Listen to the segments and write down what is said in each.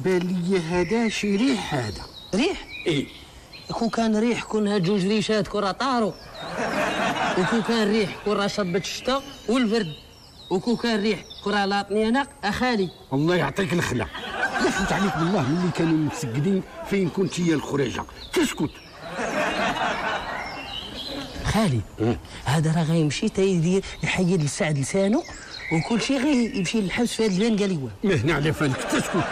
بان لي هذا شي ريح هذا. ريح؟ إيه كون كان ريح كون هاد جوج ريشات كرة طاروا وكون كان ريح كرة شبت الشتاء والبرد وكون كان ريح كرة لاطني أنا أخالي. الله يعطيك الخلا. دفت عليك بالله ملي كانوا متسقدين فين كنت هي الخريجة؟ تسكت. خالي هذا راه غيمشي تيدير يحيد لسعد لسانه وكل شيء غير يمشي للحبس في هذا البان قال هو ما هنا على فانك تسكت.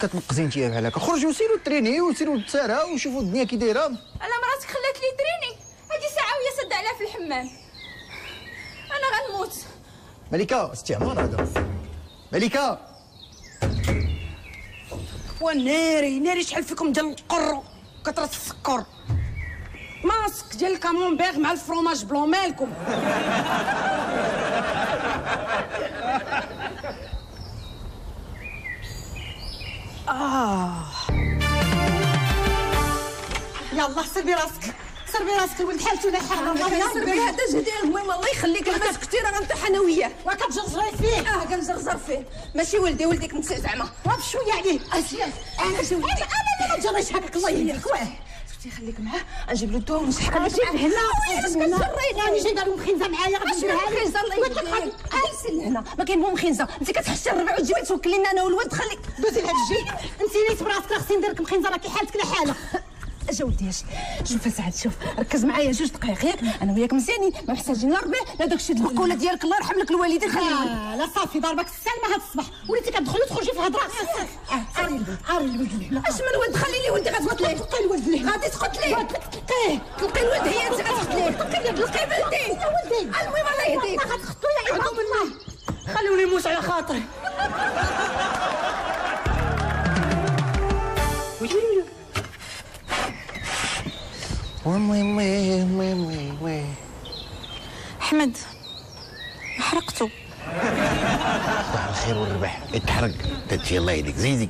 مالك كتنقزي انت بحال هكا خرجوا سيروا تريني وسيروا للتسارع وشوفوا الدنيا كي دايرة. أنا مراتك خلات لي تريني. هادي ساعة وهي سد عليها في الحمام. أنا غنموت. ملكه استعمار هذا. ملكه وناري ناري شحال فيكم ديال القر؟ كثرة السكر. ماسك ديال الكامونبيغ مع الفرomاج بلون مالكم آه. يلا سربي راسك سربي راسك الولد حالته لا حاجة الله سربي هذا جدير المهم الله يخليك. أنا سكتي راه غنطيح أنا وياه وكتجرجري فيه؟ آه كنزرزر فيه ماشي ولدي ولديك نسي زعما. واقف شوية عليه أسير. أنا شوية أنا اللي ما جريش هكاك الله يهديك واه سكتي خليك معاه. نجيب له الدواء ونسحق أنا جيت هنا اش كتسريني أنا جاي دارهم خنزه معايا غادي اش من خنزه الله يهديك جلسي لهنا. ما كاين مهم خنزة. أنت كتحشي الربع وتجيبي توكلي لنا أنا والولد. خليك. دوزي لهاد الجيل انت نيت براسك راه خصني ندير لك مخنزه راكي حالتك لا حاله أجا. اش شوف اسعد شوف. ركز معايا جوج دقائق ياك أنا وياك مزيانين ما محتاجين لا ربي لا داكشي البقوله ديالك الله يرحم لك الوالدين خليهم آه لا صافي ضربك السلمى هاد الصباح. وليتي كتدخلي وتخرجي في الهضره آه عاري الولد عاري الولد لهنا اش من ولد خلي لي ولدي غتقتليه تلقي الولد لهنا غادي تقتليه تلقيه تلقي الولد هي أنت غتقتليه تلقي تلقي بنتي يا ولدي. المهم الله يهديك. غتخطو يا عباد الله. خلوني نموت على خاطري وي وي وي وي وي أحمد حرقته. صباح الخير والربح. اتحرق. تاتشي الله يهديك زيدي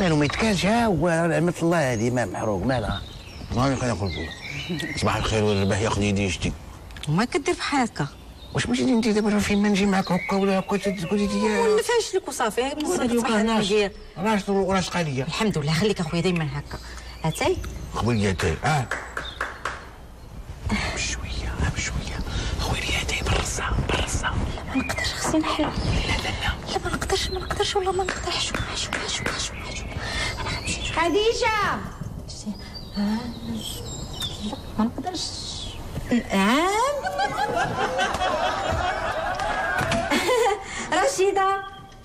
مالو ما يتكالش ها هو نعمة الله هذه ما محروق. مالها ما يقول صباح الخير والربح. ياخذ يدي يشتي. وما كدير بحال هكا واش ماشي انت دابا فين ما نجي معاك هكا ولا هكا تقولي لي نفاش لك وصافي راش راش راش قاليه الحمد لله خليك أخويا دائما هكا. هاتي خوياتي آه. بشويه آه، بشويه خوياتي بالرصا بالرصا ما نقدرش خصني نحل لا لا لا لا. ما نقدرش ما نقدرش والله ما نقدر حشو حشو حشو حشو حشو. أنا غنمشي خديجة! ما نقدرش. نعم رشيدة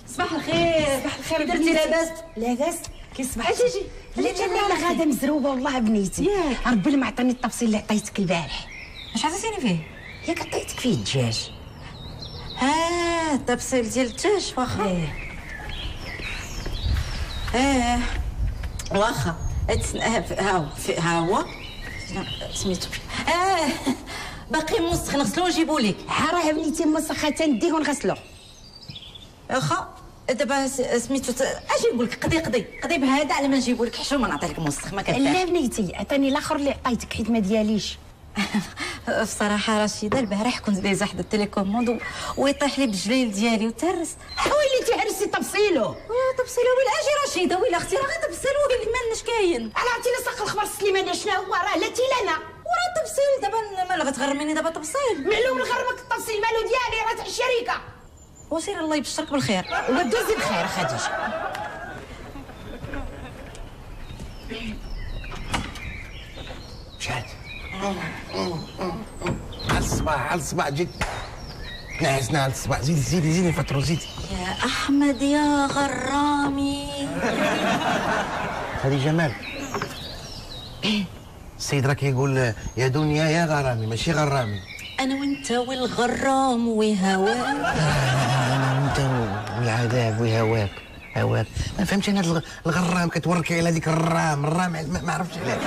صباح الخير. صباح الخير درتي لاباس؟ لاباس؟ كيصبح أجي أجي. بلاتي أنا غاده مزروبه والله بنيتي. ربي ما عطاني التفصيل اللي عطيتك البارح. اش عطيتيني فيه. ياك عطيتك فيه الدجاج. ها التبصيل ديال الدجاج واخا. آه واخا. ها هو في- ها هو. سميتو آه باقي مسخ نغسلو ونجيبو ليك. ها راه بنيتي مسخه تنديه ونغسلو. واخا دابا سميتو ت- أجي نقول لك قضي قضي. قضي بهذا على ما نجيبو لك. حشومه نعطي لك موسخ ما لا كدير بنيتي عطاني الآخر اللي عطيتك حيت ما دياليش. بصراحة رشيدة البارح كنت دايزة حدا التليكوموند ويطيح لي بالجليل ديالي وتهرس ويلي تيعرسي تفصيله ويا تبصيله ويلا أجي رشيده ويلا أختي راه غير تبصيله ويلي مالناش كاين أنا عرفتي ساق الخبر سليماني شنو هو؟ راه لا لنا وراه تبصيل دابا مال غتغرميني دابا تبصيل معلوم الغربك التفصيل مالو ديالي راه تاع الشركة وسير الله يبشرك بالخير. ودوزي بخير خديجة. شاد على الصباح على الصباح جيت. نعسنا على الصباح. زيدي زيدي زيدي فترو زيدي. يا أحمد يا غرامي. هذه جمال. السيد راك يقول يا دنيا يا غرامي ماشي غرامي. أنا وأنت والغرام وهواك. أنا وأنت والعذاب وهواك. هواك. ما فهمتش أنا الغرام كتوركي على هذيك الرام. الرام ما عرفتش علاش.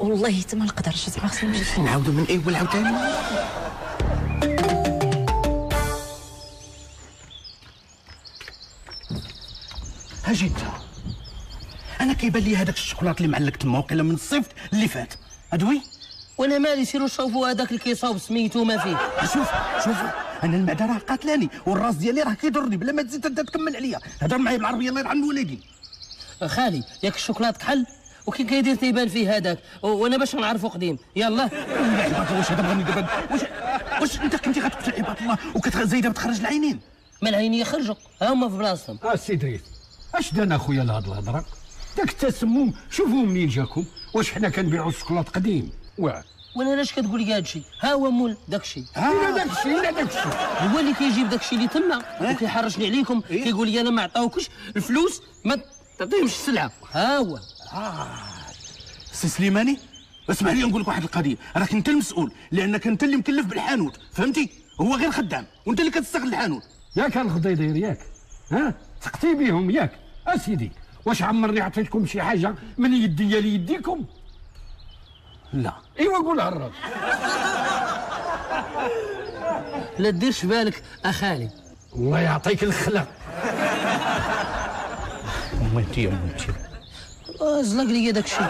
والله حتى ما نقدرش تسمع خصني نمشي؟ نعاودو من أول عاوتاني أجي أنت. أنا كيبان لي هذاك الشوكولات اللي معلق تما وقيلا من الصيف اللي فات. أدوي؟ وأنا مالي سيروا شوفوا هذاك اللي كيصاوب سميتو ما فيه. شوف شوف. أنا المعدة راه قاتلاني والراس ديالي راه كيضرني بلا ما تزيد انت تكمل عليا. هضر معايا بالعربية الله يرحم الوالدين. خالي ياك الشوكولات كحل؟ وكي كيدير تيبان فيه هذاك. وأنا باش نعرفو قديم. يلا. عباد الله واش هذا بغاني دابا؟ واش واش أنت كنتي غتقتل عباد الله وكتزايده بتخرج العينين؟ ما العين يخرجوا ها هما في بلاصتهم. آه سي دريس. أش دانا خويا لهاد الهضرة؟ داك التسمم شوفوا منين جاكم. واش حنا كنبيعوا الشوكولات قديم؟ واه. وأنا علاش كتقول لي هذا الشيء ها هو مول داك الشيء لا داك الشيء لا داك الشيء هو اللي كيجيب داك الشيء اللي تما. وكيحرشني عليكم كيقول لي أنا ما عطاوكش الفلوس ما تعطيهمش السلعة. ها هو. سي سليماني اسمح لي نقول لك واحد القضية. راك أنت المسؤول لأنك أنت اللي مكلف بالحانوت فهمتي؟ هو غير خدام وأنت اللي كتستغل الحانوت. ياك الخضيضير ياك ها؟ ثقتي بيهم ياك. أسيدي واش عمرني عطيتكم شي حاجة من يدي ليديكم لا. إيوا قولها الراجل. لا ديرش بالك أخالي. الله يعطيك الخلق. مهدي يا لي داك الشيء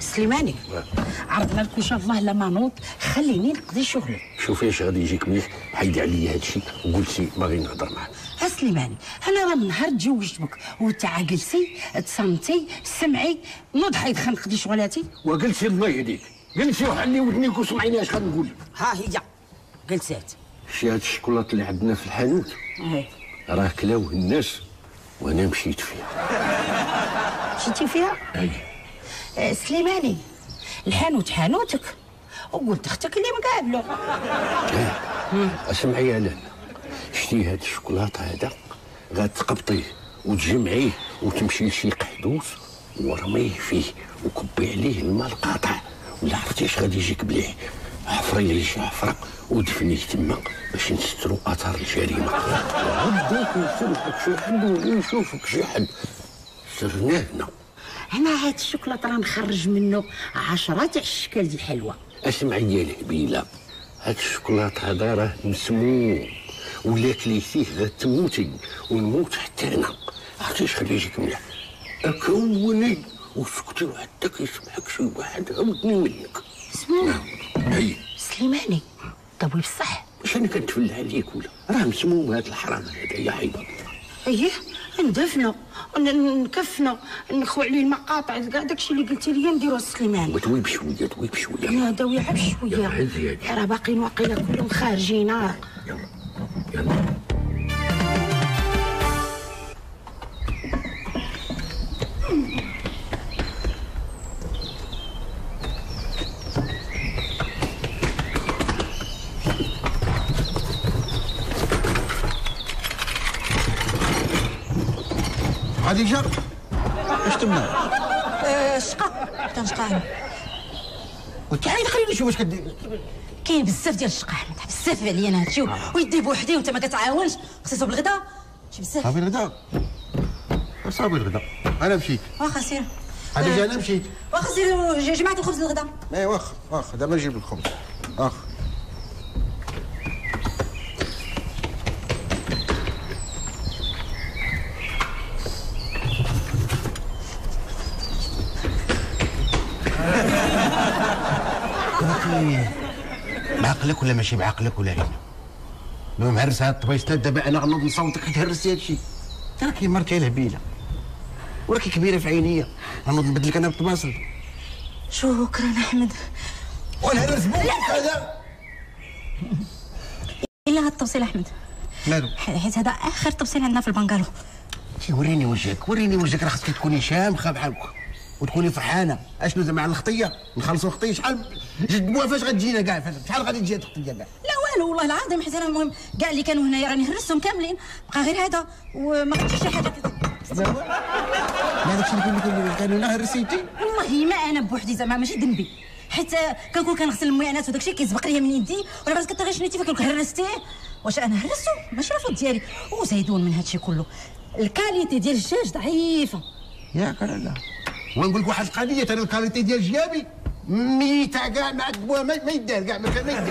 سليماني عرضنا لك إن شاء الله لا منوط خليني نقضي شغلي. شوفي اش غادي يجيك مليح حيدي عليا هذا الشيء وقلتي باغي نهضر معاك ها سليماني أنا راه من نهار تزوجت بك وانت عاقلتي تصنتي سمعي. نوض حيد نقضي شغلاتي؟ وقلتي الله يهديك. قلتي وحلي ودنيك وسمعيني اش غنقول؟ لك ها هي قلتات شي هاد الشوكولات اللي عندنا في الحانوت. إيه. راه كلاوه الناس وأنا مشيت فيها. مشيتي فيها؟ أي. آه، سليماني الحانوت حانوتك. وقلت أختك اللي مقابله. أسمعي يا لالا شتي هاد الشوكولاط هذا غتقبطيه وتجمعيه وتمشي لشي قحدوس ورميه فيه وكبي عليه الماء القاطع ولا عرفتي اش غادي يجيك مليح عفري ليه شي عفره ودفنيه تما باش نسترو اثار الجريمة. غداك يسلكك شي حد ولا يشوفك شي حد. سرناه هنا. أنا هاد الشوكولاط راه نخرج منه. عشرة تاع الشكال ديال الحلوى اسمعي يا الهبيله هاد الشوكولاط هذا راه مسموم. ولا كليتيه غتموتي ونموت حتى أنا. عرفتي اش خلي يجيك مليح أكوني وسكتي وحتى كيسمعك شي واحد عاودني منك. اسمع اي سليماني طوي بصح واش أنا كنتفلى عليك ولا راه مسموم هاد الحرام هذا يا عيب الله إيه ندفنو ن- نكفنو نخوي عليه المقاطع. كاع داكشي اللي قلتي لي نديرو سليماني وتوي بشويه توي بشويه أنا داوي غير بشويه. راه باقيين واقيلا كلهم خارجين آه. يلا. يلا. خديجه اش تما؟ شقه كنشقى أنا قلت عين خليني نشوف اش كدير. كاين بزاف ديال الشقه احمد بزاف عليا أنا هادشي ويدي بوحدي وانت ما كتعاونش. خصيصو بالغدا شي بزاف. صافي الغدا؟ صافي الغدا. أنا مشيت. واخا سير. هذا جا أنا مشيت. واخا سير جمعت الخبز للغدا اي واخا واخا. دابا نجيب الخبز. واخا. بعقلك ولا ماشي بعقلك ولا هنا؟ المهم هرس هاد الطبيشتات دابا أنا غنوض نصوتك حيت هرستي هادشي راكي مرتي الهبيله وراكي كبيرة في عينيا. غنوض نبدلك أنا بالطباصل شكرا أحمد؟ ونهرس بوك هذا. إلا هاد التوصيل أحمد. مالو حيت هذا آخر توصيل عندنا في البنكالو شي وريني وجهك وريني وجهك. راه خصك تكوني شامخة بحالك وتكوني فرحانة. أشنو زعما على الخطية؟ نخلصوا الخطيه شحال فاش غتجينا كاع فاش- شحال غادي تجي الخطية كاع؟ لا والو والله العظيم حيت أنا المهم كاع اللي كانوا هنايا راني هرستهم كاملين. بقى غير هذا وما غتجيش شي حاجة ما الشيء اللي كانوا كانوا لا هرسيتي والله ما أنا بوحدي زعما ماشي ذنبي. حيت كنكون كنغسل الماعنات وداك الشيء كيسبق ليا من يدي وأنا بس كنت غير شنيتي فكنت هرستيه واش أنا هرستو؟ ماشي la faute ديالي. وزايدون من هادشي كله. ال qualité ديال الدجاج ضعيفة. ياك ولا لا. ونقول لك واحد القضية أنا الكاليتي ديال جيابي ميتة كاع ما عاد بوا ما يدار كاع ما كان ما يدار.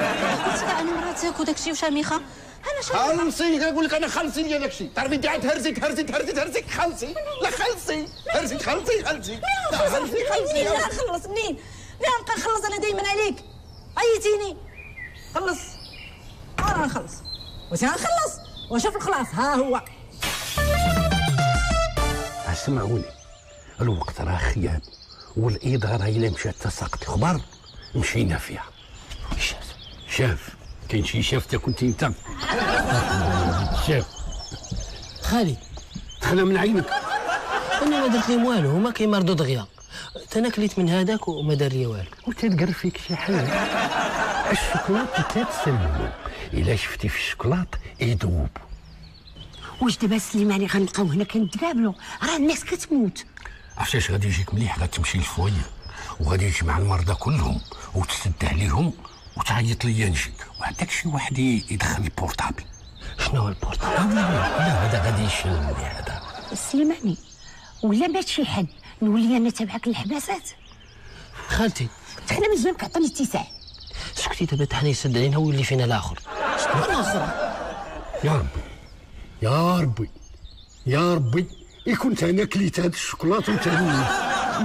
كاع مراتك وداك الشيء وشامخه أنا خلصي كنقول لك أنا خلصي لي داك الشيء. تعرفي أنت عاد هرزيت هرزيت هرزيت هرزيت خلصي. لا خلصي. هرزيت خلصي خلصي. لا خلصي خلصي. لا نخلص منين منين نبقى نخلص أنا دايما عليك. عيتيني خلص. أنا نخلص واش غنخلص وشوف الخلاص. ها هو. اسمعوني. الوقت راه خيام والإدارة إلا مشات تساقط الخبر مشينا فيها. شاف. شاف. كاين شي شاف تا كنت انت؟ شاف. خالي دخل من عينك. أنا ما درت لهم والو هما كيمرضوا دغيا. أنا كليت من هذاك وما دار لي والو. وتلقر فيك شي حاجة؟ الشوكولاط تتسمم إلا شفتي في الشوكولاط يذوب واش دابا سليماني غنبقاو هنا كنتقابلوا راه الناس كتموت. عرفتي اش غادي يجيك مليح؟ غتمشي لل foyer وغادي تجمع المرضى كلهم وتسد عليهم وتعيط ليا نجي. وعندك شي واحد يدخل ال portable. شنو ال portable؟ لا لا هذا غادي يشلني هذا. سليماني ولا مات شي حد نولي أنا تابعك للحباسات. خالتي. حنا من زمان كعطوني اتساع. سكتي دابا حنا يسد علينا ويولي فينا الآخر. شنو الآخر يا ربي. يا ربي. يا ربي. كنت أنا كليت هاد الشوكولاط وانت دابا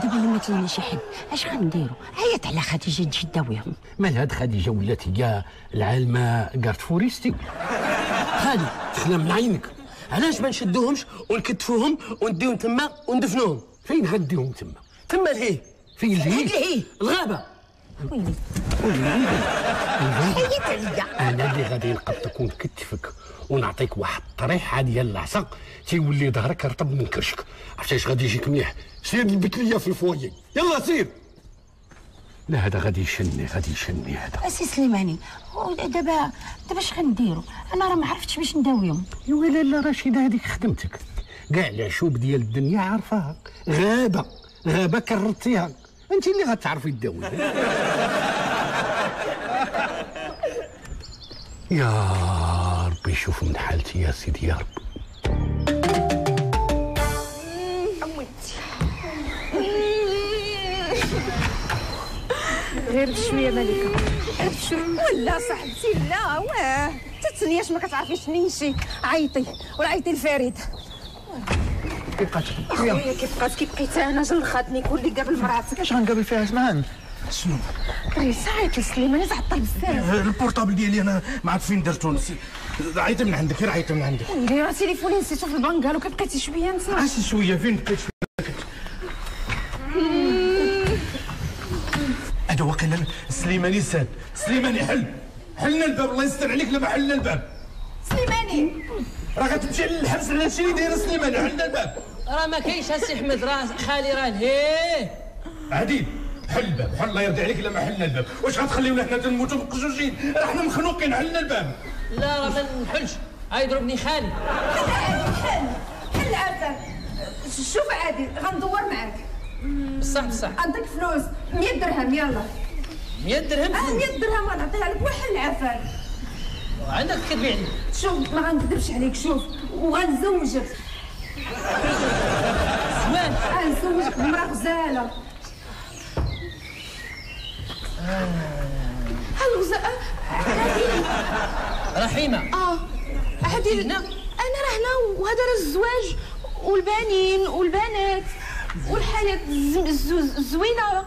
الا مات لنا شي حد اش غنديرو؟ عيط على خديجة تجي تداويهم. مال هاد خديجة ولات هي العالمة garde forestier خالي دخل من عينك. علاش ما نشدوهمش ونكتفوهم ونديهم تما وندفنوهم؟ فين غديهم تما؟ تما لهيه. فين الهي لهيه. الغابة. أنا اللي غادي نقدك ونكتفك ونعطيك واحد الطريحه ديال العصا تيولي ظهرك رطب من كرشك. عرفتي اش غادي يجيك مليح؟ سير البت ليا في الفويي يلا سير. لا هذا غادي يشني غادي يشني هذا. أسي سليماني دابا دابا اش غنديرو؟ أنا راه ما عرفتش باش نداويهم يا ويلي لا رشيدة هذيك خدمتك. كاع العشوب ديال الدنيا عارفاها. غابة غابة كررتيها. انت اللي غتعرفي تداوي. يا ربي شوف من حالتي يا سيدي يا ربي. غير بشويه ملكه غير بشويه ولا صاحبتي لا واه. تتسنياش ما كتعرفيش نمشي عيطي ولا عيطي لفريد خويا كيف بقات كيف بقيت أنا جل خاتني كل قبل مراتك اش غنقابل فيها؟ اسمعان شنو؟ دريس عيط لسليمان تعطل بزاف ال portable ديالي أنا ما عرفت فين درتو؟ نسي- عيط من عندك غير عيط من عندك. ويلي راه تليفوني نسيتو في ال bungalow كي بقيتي شوية انت عاش شوية فين بقيت شوية؟ هذا واقيلا سليماني ساد سليماني حل. حلنا الباب الله يستر عليك لما حلنا الباب. سليماني. راه غتمشي للحبس على هادشي اللي داير سليماني حلنا الباب. راه ما كاينش اسي احمد راه خالي راه لهيه عديل حل الباب حل الله يرضي عليك لما حلنا الباب. واش غتخليونا حنا تنموتوا مقشوشين راه حنا مخنوقين حلنا الباب. لا راه ما نحلش. غيضربني خالي حل حل عافاك شوف عادي غندور معاك. بصح بصح. عندك فلوس 100 درهم يلا. 100 درهم؟ آه فلوس. 100 درهم غنعطيها لك. وحل عافاك عندك كتبيع لي شوف ما غنكذبش عليك شوف. وغنزوجك. زوان غنزوجك بمراه غزالة. هالغزاء عادل رحيمة. آه عادل أنا راه هنا وهذا راه الزواج والبنين والبنات والحياة الز- الز- الزوينة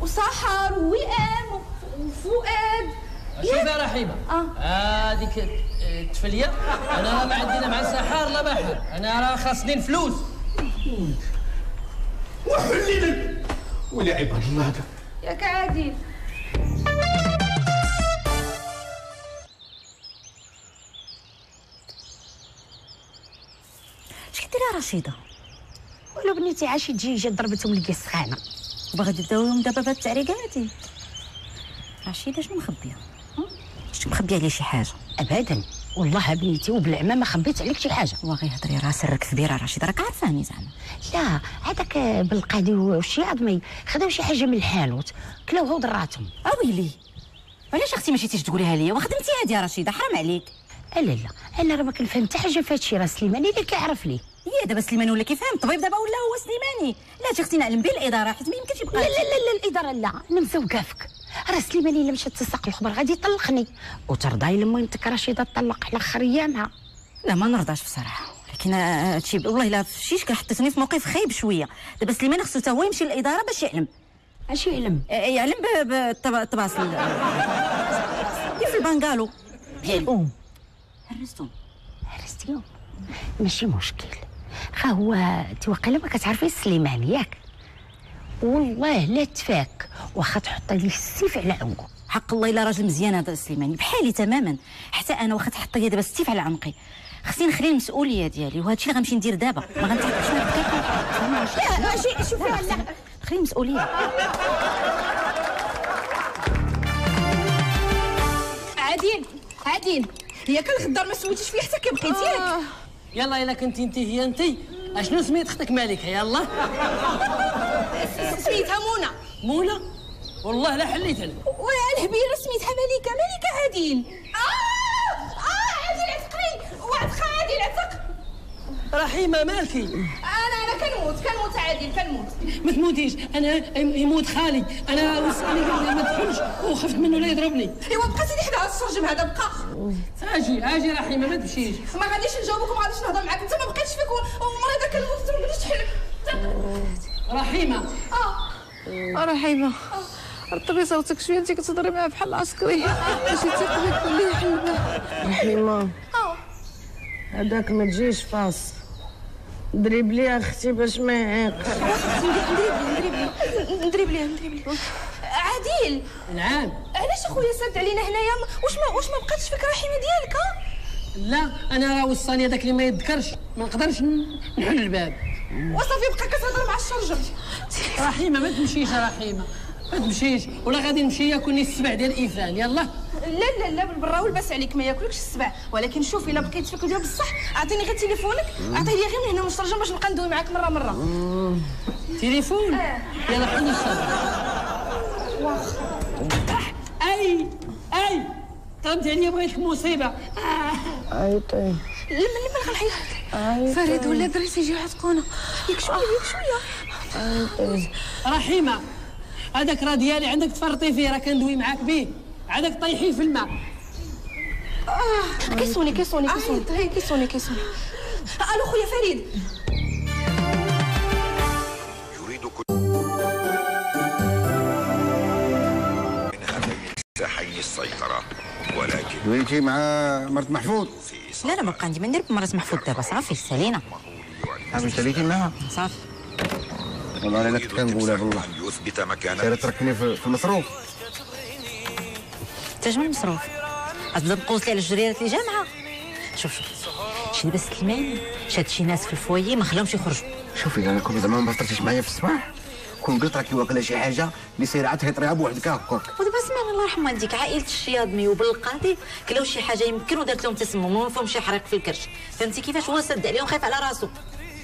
وسحر ووئام وفؤاد. شوف يا رحيمة. آه. هذيك التفليه أنا راه ما عندنا مع سحار لا بحر. أنا راه خاصني الفلوس وحلينا ولا عباد الله هذا. ياك عادل اش كديري رشيدة؟ ولو بنيتي عاشي تجي جات ضربتهم لك السخانه وباغي تبداو لهم دابا بهاد التعريقه هادي رشيدة شنو مخبية؟ شنو مخبية عليه شي حاجة؟ ابدا. والله بنيتي وبالعمى ما خبيت عليك شي حاجة. واغي هضري راه سرك كبيره رشيده راك عارفاني زعما. لا هذاك بالقاضي وشي عظمي خداو شي حاجة من الحانوت كلاوها ودراتهم اويلي علاش أختي ما مشيتيش تقوليها ليا وخدمتي هادي يا رشيدة حرام عليك. لا لا أنا راه ما كنفهم حتى حاجة في هادشي راه سليماني اللي كيعرف ليه هي دابا سليمان ولا كيفهم الطبيب دابا ولا هو سليماني. لا تي أختي نعلم به الإدارة حيت ما يمكنش يبقى. لا لا لا لا الإدارة لا. أنا مزوقه فيك راه سليماني الا مشات تساق الخبر غادي يطلقني. وترضى الا مهمتك رشيده تطلق على آخر أيامها. لا ما نرضاش بصراحة. لكن آه، هادشي والله الا فشيش حطيتني في موقف خايب شوية. دابا سليمان خصو حتى هو يمشي للإدارة باش يعلم. اش يعلم؟ آه، يعلم بالتباصل كيف في البنغالو الام هرستهم هرستيهم ماشي مشكل. خا هو انت واقيلا ما كتعرفي سليمان ياك والله لا تفاك. واخا تحطي لي السيف على عنقه حق الله إلا راجل مزيان هذا سليماني. بحالي تماما. حتى أنا واخا تحط لي دابا السيف على عنقي خصني نخلي المسؤولية ديالي. وهذا الشيء اللي غنمشي ندير دابا. ما دقيقه لا شي شوفي لا. خلي المسؤولية. عادل عادل هي كان الخضار ما سويتيش فيه حتى كي بقيتي ياك يلا إلا كنت انت هي انت أشنو سميت أختك مالكه يلا. سميتها منى منى والله لا حليت أنا ويا الهبيله سميتها مليكه مليكه عادل آه! آه عادل عتقني وعتق عادل عتق رحيمه مالكي. أنا أنا كنموت كنموت عادل كنموت. ما تموتيش. أنا يموت خالي أنا وصاني قال لي ما تدخلش وخفت منه لا يضربني. أيوا بقيتي لي حدا السرجم هذا بقى. أجي أجي رحيمه ما تمشيش. ما غاديش نجاوبك وما غاديش نهضر معاك انت ما بقيتش فيك ومريضه كنموت ما تحلك رحيمة. آه رحيمة. رطبي صوتك شوية انت كتهضري معاه بحال العسكري. ماشي تيقبك اللي يحل به رحيمة. آه. هذاك ما تجيش فاس ضرب لي أختي باش ما يعيق. ندريب ليه ندريب ليه عادل. نعم. علاش أخويا ساد علينا هنايا؟ واش ما واش ما بقاتش فيك رحيمة ديالك ها؟ لا أنا راه وصاني هذاك اللي ما يذكرش. ما نقدرش نحل الباب. وصافي بقى كتهضر مع الشرجم رحيمة ما تمشيش رحيمة. ما تمشيش. ولا غادي نمشي ياكلني السبع ديال الايفان يلا. لا لا لا بالبرا والباس عليك. ما ياكلكش السبع. ولكن شوف إلا بقيت فيك ديال بصح أعطيني غير تليفونك. اعطيه لي غير من هنا من الشرجم باش نبقى ندوي معاك مرة مرة. تليفون؟ يلا حل الشر أي أي. طلبت عليا بغيتك مصيبة. آه. لما لما غنحيد فريد ولا دريس يجيو يعتقونا ياك شوية ياك شوية. رحيمة هذاك راه ديالي عندك تفرطي فيه راه كندوي معاك به عندك طيحيه في الماء. آه. كيسوني كيسوني كيسوني كيسوني كيسوني ألو خويا فريد. حي السيطرة. ولكن وليتي مع مرت محفوظ؟ لا لا ما بقى عندي ما ندير بمرات محفوظ. دابا صافي سالينا عم تليتي معها. صافي. والله أنا كنت كنقولها بالله يثبت مكانة. سير تركني في المصروف. انت جمع المصروف. غتبدا تقوس لي على الجريرات اللي جامعة. شوف شوف. شي دابا سليمان شاد شي ناس في الفوايي ما خلاهمش يخرجوا. شوفي أنا كون زعما ما فطرتيش معايا في الصباح. كون قلت راكي واكله شي حاجة اللي سايره عاد تهيطريها بوحدك هكاك ودابا سمعنا الله يرحم والديك عائلة الشياضمي وبالقاضي كلاو شي حاجة يمكن ودارت لهم تسمم وما فيهم شي حريق في الكرش. فهمتي كيفاش؟ هو سد عليهم خايف على راسو.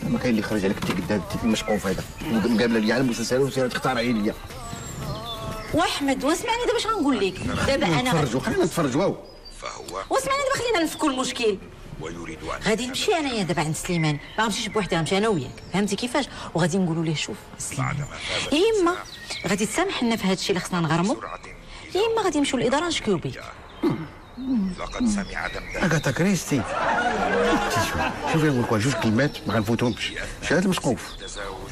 ما كاين اللي خرج عليك انت قدام انت المشقوف هذا. مقابله لي على المسلسل وسير تختار عليا وأحمد واسمعني دابا اش غنقول لك؟ دابا أنا نتفرجوا خلينا نتفرجوا فهو؟ واسمعني دابا خلينا نفكوا المشكل. ويريد أن غادي نمشي أنايا دابا عند سليمان. ما غنمشيش بوحدي غنمشي أنا وياك. فهمتي كيفاش؟ وغادي نقولوا ليه شوف سليمان. يا إما غادي تسامح لنا في هذا الشيء اللي خصنا نغرموا يا إما غادي نمشيو للاداره نشكيو بيه لقد سمع دمدم اغاتا كريستي. شوفي نقول لك جوج كلمات ما غنفوتهمش. شهادة المسقوف.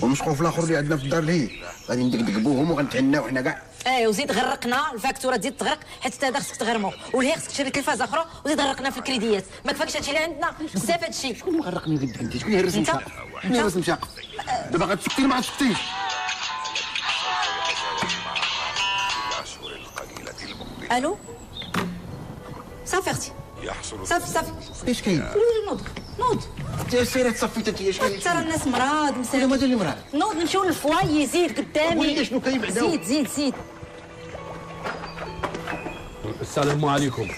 والمسقوف الآخر اللي عندنا في الدار اللي هي. غادي ندقدقبوهم وغنتهناو حنا كاع. إيه وزيد غرقنا الفاكتورة تزيد تغرق حيت حتى هذا خصك تغرمو. واللي خصك تشري تلفازه أخرى وزيد غرقنا في الكريديات. ما كفاكش هادشي اللي عندنا بزاف هادشي. شكون مغرقني في انت شكون يهرس أنت؟ مشاق؟ شكون يهرس مشاق؟ دابا غتسكتي ما غتسكتيش. ألو؟ صافي أختي. يحصل صافي صافي. إيش كاين؟ نوض. نوض. انت سيرة تصفي أنت إيش كاين؟ ترى الناس مراد مسافر ولا مازال مراد. نوض نمشيو لل foyer زيد قدامي. قولي شنو كاين بعدا زيد زيد زيد. السلام عليكم.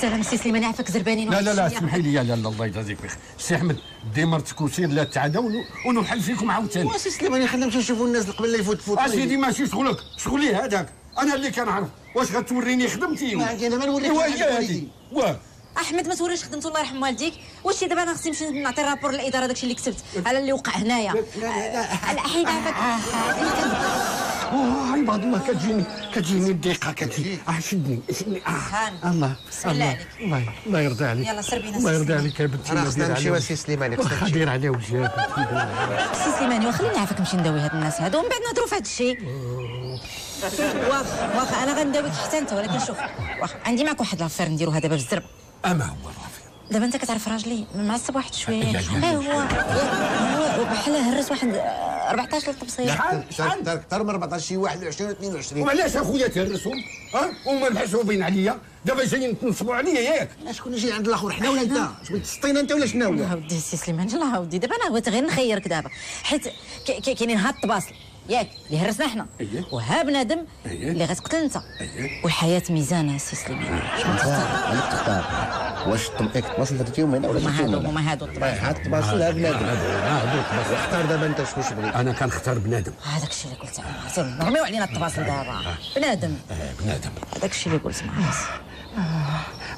سلام سي سليمان عافاك زربانين لا لا لا. اسمحي لي. لا لا الله يجازيك بخير. سي أحمد دي مرتك وسير لا تعدى ون- ونوحل فيكم عاوتاني. واسي سليماني خلينا نمشيو نشوفوا الناس قبل لا يفوت فوت. أسيدي ماشي شغلك. شغلي هذاك. أنا اللي كنعرف واش غتوريني خدمتي. ما عندي أنا ما نوريك هي هذه. واه. أحمد ما توريش خدمته الله يرحم والديك. واش دابا أنا خصني نمشي نعطي rapport للاداره داكشي اللي كتبت على اللي وقع هنايا. لا حيد عافاك. اوه عباد الله كتجيني كتجيني الضيقة كتجيني. آه شدني شدني. آه. الله بسم الله عليك. الله الله يرضى عليك. يلا بينا الله يرضى. عليك يا بنتي ما خصنا دير نمشيو على سي سليماني خصنا واخا نمشيو دير على وجهك سي سليماني وخليني عافاك نمشي نداوي هاد الناس هادو. ومن بعد نهضروا في هاد الشيء واخا واخا أنا غنداويك حتى أنت ولكن شوف واخا عندي معك واحد l'affaire نديروها دابا بالزرب. أما هو الرافع دابا أنت كتعرف راجلي معصب واحد شوية. آه هو هو بحال هرس واحد آه، 14 الطبسيه شحال؟ دار أكثر من 14 شي 21 22 وعلاش أخويا تهرسهم؟ ها؟ هما محسوبين عليا. دابا جايين تنصبوا عليا ياك. شكون يجي عند الآخر؟ حنا ولا أنت؟ شبغيت تسطينا أنت ولا شنو يا ودي سي سليمان لا ودي. دابا أنا بغيت غير نخيرك دابا. حيت كي- كي- كاينين هاد الطباصل ياك اللي هرسنا حنا أييه. وها بنادم أييه. اللي غتقتل انت. أييه. والحياة ميزانة سي سليمان عليك تختار؟ واش طمئك تواصل هاد اليوم هنا ولا هما هادو هما هادو الطباصل هاد تواصل هاد بنادم؟ اختار دابا انت شنو تبغي أنا كنختار بنادم. هذاك الشيء اللي قلت سير نرميو علينا الطباصل دابا. بنادم. آه بنادم. هذاك الشيء اللي قلت معاه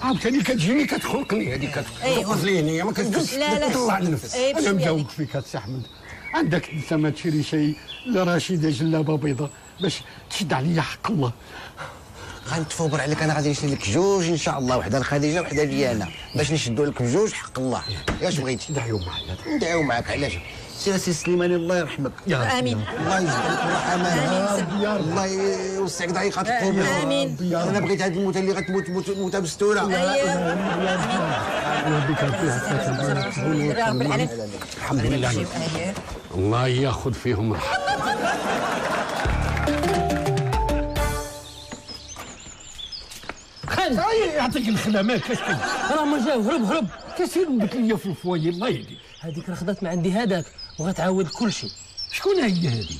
عاوتاني كتجيني كتخلقني. هذيك. كتوقف لي هنايا ما كتجيش لا، لا. تطلع النفس أي أنا بشوية مجاوب هذيك. فيك السي أحمد. عندك انت ما تشري شيء لرشيده جلابه بيضاء باش تشد عليا حق الله. غنتفوبر عليك أنا غادي نشري لك جوج إن شاء الله وحدة لخديجة وحدة لي أنا باش نشدوا لك بجوج حق الله. ياش بغيتي؟ دعيو معايا ندعيو معاك علاش؟ سير سي سليماني الله يرحمك. يا رب. آمين. الله يجبرك الرحمة. آمين. يا رب. الله يوسعك ضيقات القبور آمين. أنا بغيت هاد الموتة اللي غتموت موت- موتة مستوره العالمين الحمد لله. الله ياخذ فيهم الحق خالد أي يعطيك الخدمات كاش كاين راه ما جاو هرب هرب. كثير بك ليا في الفوايي الله يهديك. هذيك راه خدات من عندي هذاك وغتعاود كل شيء. شكون هي هذه؟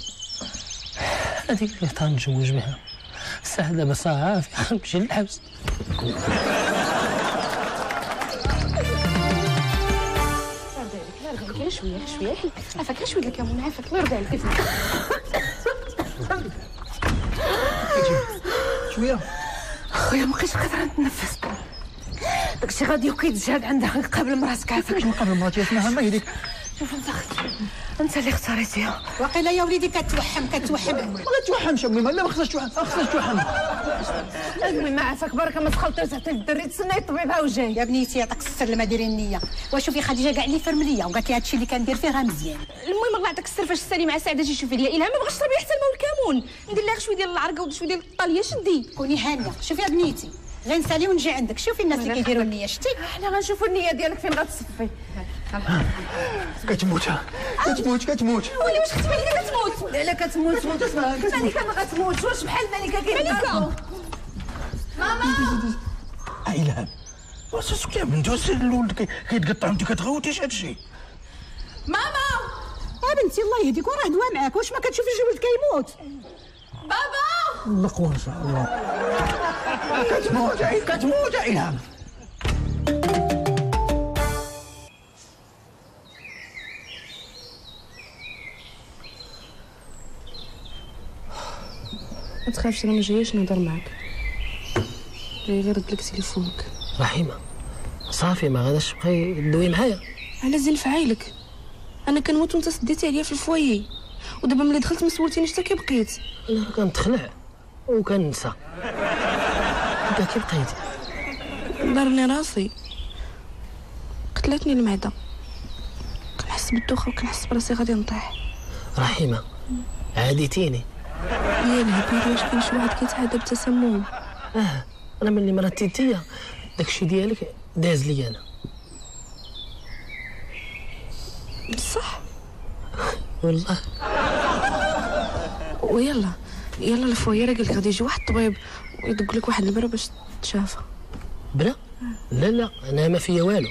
هذيك اللي تنتزوج بها. الساعة دابا صافي نمشي للحبس. شوية شوية عافاك شوية لك يا منى عافاك الله يرضى عليك شوية. خويا ما بقيتش قادرة نتنفس. داكشي غادي يقيد جهاد عندها قبل مراتك عافاك من قبل مراتي اسمها ما يديك شوف انت انت اللي اختاريتيها. واقيلا يا وليدي كتوحم كتوحم. ما غتوحمش أمي ما لا ما خصهاش توحم خصهاش توحم. المهم ما عافاك بركه ما تخلطيش حتى الدري تسنى الطبيب وجاي. يا بنيتي يعطيك السر ما ديري النية. وشوفي خديجة كاع اللي فرملية وقالت لي هادشي اللي كندير فيه راه مزيان. المهم الله يعطيك السر فاش تسالي مع سعده شي شوفي ليا الهام ما بغاش تشربي حتى الماء والكمون. ندير لها غير شوية ديال العرقه وشوية ديال الطاليه شدي. كوني هانية. شوفي يا بنيتي. غير نسالي ونجي عندك. شوفي الناس اللي كيديروا النية. شتي. حنا غنشوفوا النية ديالك فين؟ غتصفي كتموت. كتموت كتموت. ولي واش ختي مالكه كتموت. لا لا كتموت مالكه ما غتموتش واش بحال مالكة كيتضربوا الهام واش اسكت يا بنتي؟ واش الولد كي- كيتقطع وانت كتغوتيش هادشي ماما! يا بنتي الله يهديك وراه دواء معاك. واش ما كتشوفيش الولد كيموت؟ بابا! نقوى إن شاء الله. كتموت يا- كتموت الهام ما تخافش أنا ما جاياش نهضر معاك. جاي غير ردلك تليفونك. رحيمة صافي ما غاداش تبقاي تدوي معايا. على زين فعايلك أنا كنموت وأنت سديتي عليا في ال foyer ودابا ملي دخلت ما سولتينيش حتى كي بقيت أنا كنتخلع وكنسى انت كي بقيتي ضرني راسي. قتلتني المعدة. كنحس بالدوخه وكنحس براسي غادي نطيح. رحيمة عاديتيني. يا الهبيل واش كاين شي واحد كيتعادى بالتسمم؟ آه أنا ملي مرضتي انتيا داكشي ديالك داز لي أنا. بصح. والله. ويلا يلا الفوايا راه قالك غادي يجي واحد الطبيب ويدق لك واحد البرا باش تشافى. بلا؟ لا لا أنا ما فيا والو.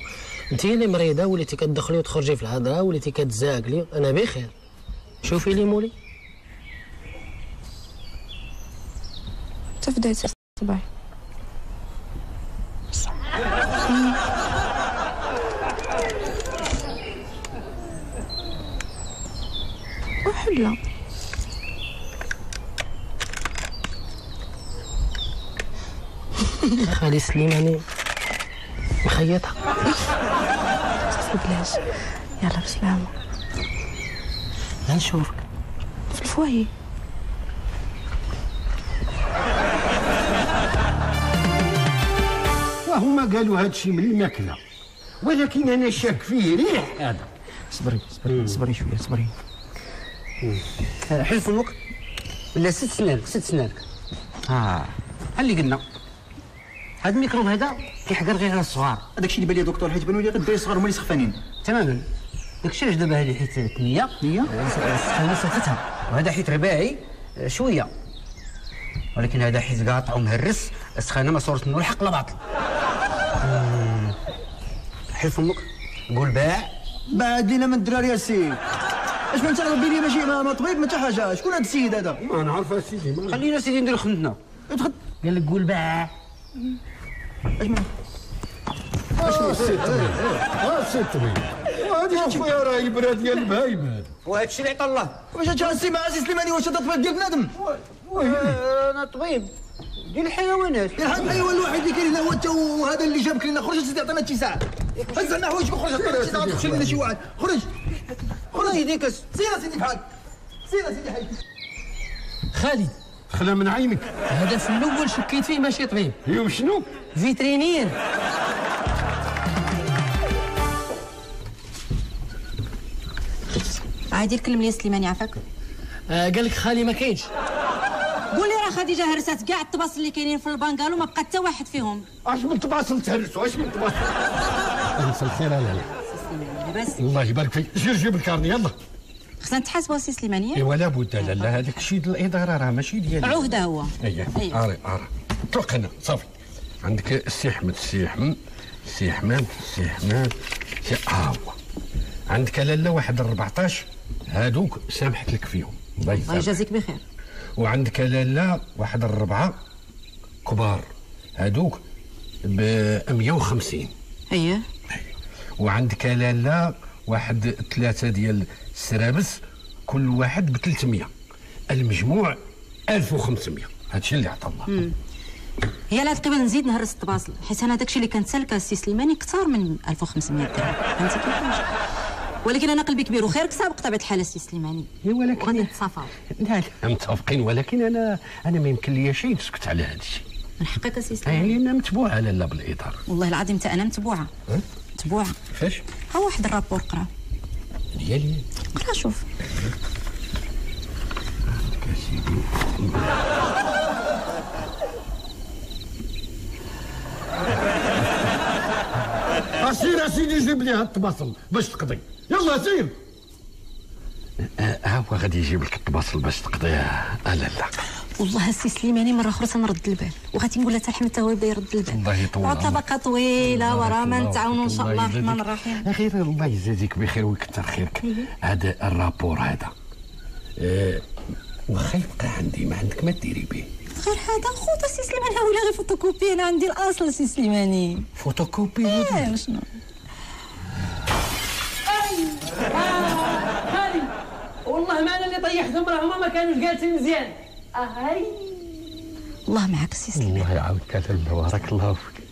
أنت اللي مريضة وليتي كتدخلي وتخرجي في الهضرة وليتي كتزاقلي أنا بخير. شوفي لي مولي. دايتي صباحي. وحلة. خالي سليماني مخيطه بلاش. يلا بسلامة. غنشوفك في الفوايي وهما قالوا هذا الشيء من الماكله ولكن أنا شاك فيه ريح. هذا. صبري صبري صبري شوية صبري. حل فمك ولا ست سنانك ست سنانك ها اللي قلنا؟ هذا الميكروب هذا كيحقر غير على الصغار. هذاك الشيء اللي بان لي دكتور حيت بانوا لي غير الدراري الصغار هما اللي سخفانين. تماما. داك الشيء علاش دابا هذه حيت ثنيه نيه السخانه صفتها وهذا حيت رباعي آه، شوية. ولكن هذا حيت قاطع ومهرس. السخانة ما صورت منه الحق لا باطل. حل فمك؟ قول باع. بعد لينا من الدراري يا سي. اش ما انت ربي لي ماشي ما طبيب ما حتى حاجة. شكون هذا السيد هذا؟ ما نعرف سيدي خلينا سيدي نديرو خدمتنا. ادخل. قال لك قول باع. اش ما اشنو السيد طبيب آه السيد طبيب وهذه شوفوا يا راهي براد ديال البهايم هذا وهذا الشيء اللي عطا الله واش هاد السي مع سي سليماني واش هذا طبيب ديال بنادم أنا طبيب ديال الحيوانات الحيوان الوحيد اللي كاين هنا هو انت وهذا اللي جابك لنا خرج سيدي عطينا شي ساعه هز لنا حوايجك وخرج عطينا شي ساعه تخشي لنا شي واحد خرج خرج يديك سير سيدي بحال سير سيدي حي خالد. خلا من عينك. هذا في الأول شكيت فيه ماشي طبيب. يوم شنو vétérinaire. عادي كلم لي سليماني عافاك آه قال لك خالي ما كاينش. قول لي راه خديجة هرسات كاع الطباس اللي كاينين في ال bungalow ما بقى حتى واحد فيهم. اش من تباصل تهرسوا اش من تباصل؟ مساء الخير لا. لا لاباس الله يبارك فيك. جير جيب ال carnet يلا. خصنا نتحاسبوا سي سليمانية. ايوا لابد لا لا هذاك الشيء ديال الإدارة راه ماشي ديالي. عهدة هو. اييه أيوة. أري أري. طلق هنا صافي. عندك السي احمد السي احمد السي احمد السي احمد سي ها هو. عندك لاله واحد 14 هادوك سامحت لك فيهم. الله يجازيك بخير. وعندك لاله واحد الربعة. كبار. هادوك ب 150 اييه وعندك لاله واحد ثلاثة ديال السرابس كل واحد ب 300 المجموع 1500 هادشي اللي عطى الله. هي لا تقريبا نزيد نهرس الطباصل حيت أنا داكشي اللي كنت سالكه السي سليماني كثار من 1500 درهم. فهمتي كيفاش؟ ولكن أنا قلبي كبير وخيرك سابق طبيعة الحال السي سليماني. ولكن وغادي نتصافاو لا لا متفقين ولكن أنا أنا ما يمكن لي شيء نسكت على هذا الشيء. من حقك السي سليماني. يعني أنا متبوعة لاله بالاداره والله العظيم حتى أنا متبوعة. أه؟ متبوعة. فاش؟ ها واحد الرابور قرا. ديالي. قرا شوف. أسير اسيدي جيب لي هاد الطباصل باش تقضي. يلا سير. ها هو غادي يجيب لك الطباصل باش تقضيها لا لا. والله السي سليماني مرة أخرى تنرد البال وغادي نقول لها حتى حمد هو يبدا يرد البال الله يطول عمرك. طبقه طويلة وراه ما الله نتعاونوا إن شاء الله الرحمن يجازيك. الرحيم. أخي الله يجازيك بخير ويكثر خيرك. هذا ال rapport هذا. آه، واخا يبقى عندي ما عندك ما ديري به؟ غير هذا. خوت السي سليماني ولا غير فوتوكوبي. أنا عندي الأصل السي سليماني. فوتوكوبي؟ إيه شنو؟ والله ما أنا اللي طيحتهم راه هما ما كانوش جالسين مزيان. الله معك السي سليماني الله يعاودك على بارك الله فيك.